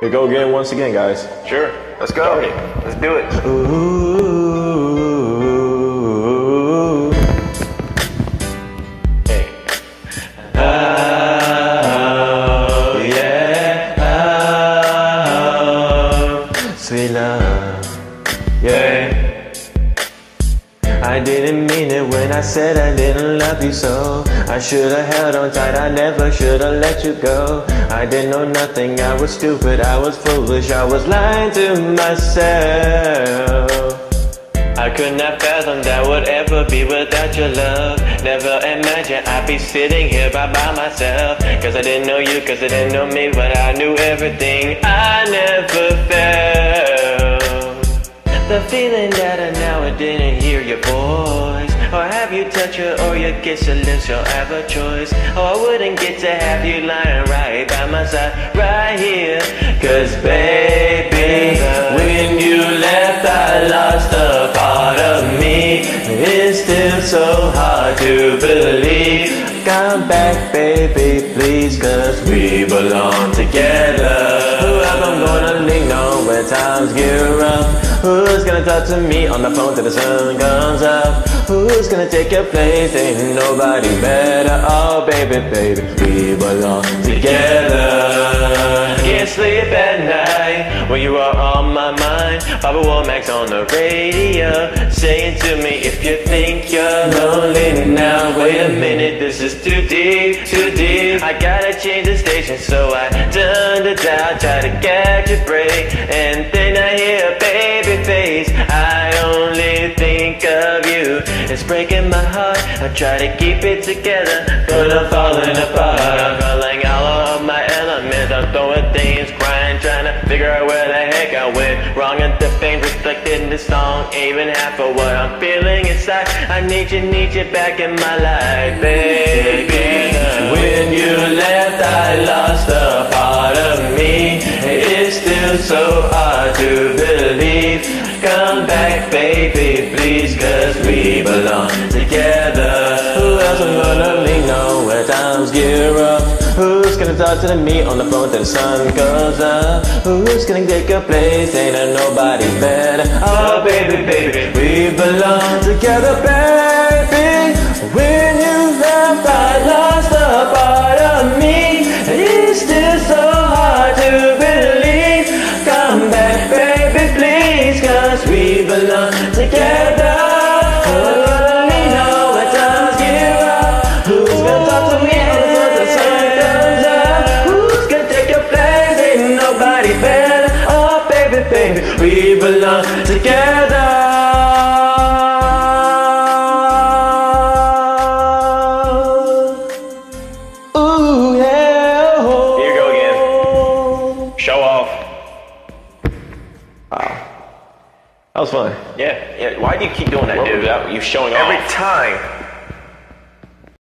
Here go again once again, guys. Sure. Let's go. Start. Let's do it. Ooh. Hey. Oh, yeah. Oh, sweet love. Yeah. I didn't mean it when I said I didn't love you so. I should have held on tight, I never should have let you go. I didn't know nothing, I was stupid, I was foolish, I was lying to myself. I could not fathom that would ever be without your love. Never imagined I'd be sitting here by, by myself. Cause I didn't know you, cause I didn't know me, but I knew everything I never felt. The feeling that I now I didn't hear your voice. Or have you touch her or you kiss her lips, you'll have a choice. Or I wouldn't get to have you lying right by my side, right here. Cause baby, when you left, I lost a part of me. It's still so hard to believe. Come back, baby, please, cause we belong together. Who else I'm gonna lean on when times get rough? Who's gonna talk to me on the phone till the sun comes up? Who's gonna take your place? Ain't nobody better. Oh, baby, baby, we belong together. Sleep at night when you are on my mind. Bobby Womack's on the radio, saying to me, if you think you're lonely now, wait a minute, this is too deep, too deep. I gotta change the station, so I turn it down, try to catch a break, and then I hear a Babyface. I only think of you. It's breaking my heart. I try to keep it together, but I'm falling apart. I'm calling all of my elements. I'm throwing things, crying, trying to figure out where the heck I went wrong. And the pain reflected in the song, even half of what I'm feeling inside. I need you, need you back in my life, baby. When you left, I lost a part of me. It's still so hard to believe. Come back, baby, gonna talk to the me on the phone till the sun comes up? Who's gonna take your place? Ain't nobody better. Oh, baby, baby, we belong together, we belong together. Ooh, yeah. Oh. Here you go again. Show off. That was fun. Yeah, yeah. Why do you keep doing that, dude? was that? You showing Every off. Every time